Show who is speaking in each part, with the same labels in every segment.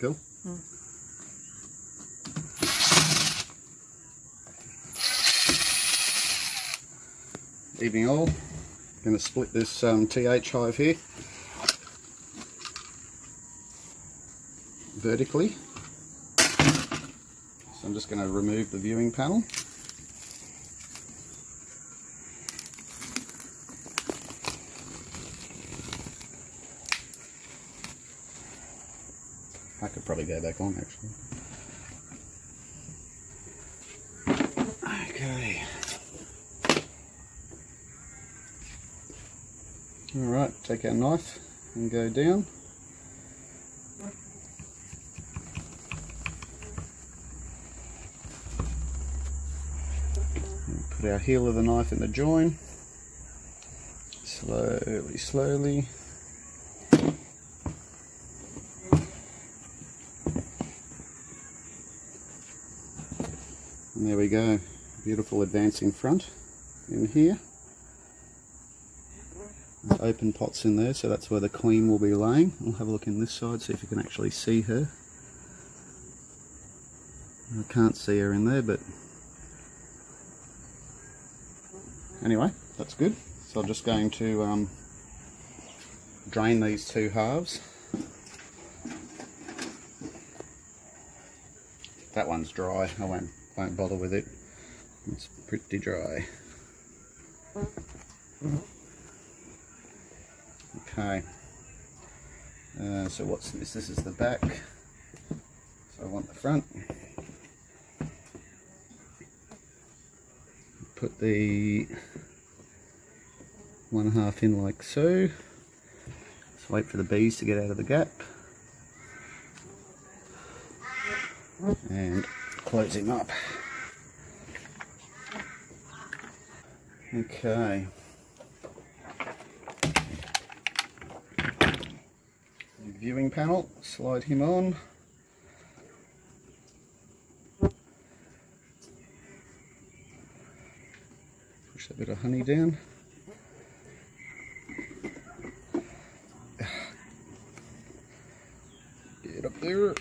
Speaker 1: Cool. Evening all. Going to split this um, TH hive here vertically. So I'm just going to remove the viewing panel. I could probably go back on actually. Okay. Alright, take our knife and go down. And put our heel of the knife in the join. Slowly, slowly. And there we go, beautiful advancing front in here. Open pots in there, so that's where the queen will be laying. We'll have a look in this side, see if you can actually see her. I can't see her in there, but anyway, that's good. So I'm just going to um, drain these two halves. That one's dry, I won't, won't bother with it. It's pretty dry. Okay. Uh, so what's this? This is the back. So I want the front. Put the one and a half in like so. Just wait for the bees to get out of the gap. And close him up. Okay. viewing panel, slide him on. Push a bit of honey down. Get up there.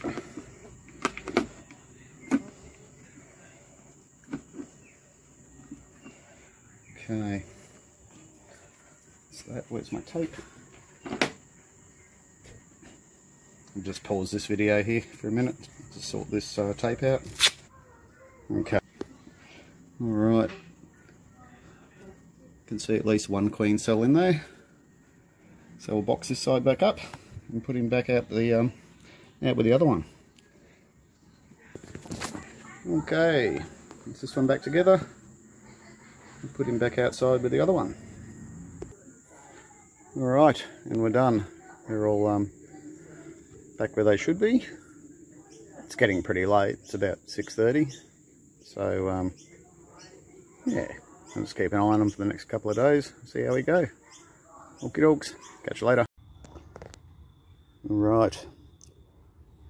Speaker 1: Okay. So that, where's my tape? I'll just pause this video here for a minute to sort this uh, tape out. Okay. Alright. Can see at least one queen cell in there. So we'll box this side back up and put him back out the um, out with the other one. Okay, Put this one back together. Put him back outside with the other one. Alright, and we're done. They're all um, back where they should be. It's getting pretty late. It's about 6.30. So, um, yeah, I'll just keep an eye on them for the next couple of days. See how we go. Okie dokes. Catch you later. Right.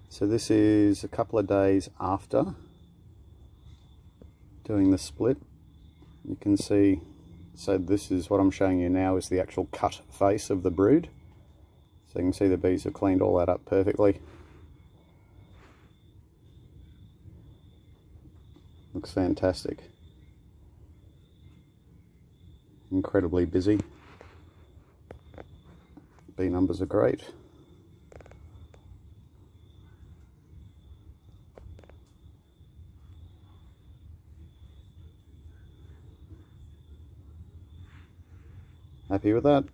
Speaker 1: So this is a couple of days after doing the split. You can see, so this is what I'm showing you now is the actual cut face of the brood. So you can see the bees have cleaned all that up perfectly. Looks fantastic. Incredibly busy. Bee numbers are great. Happy with that?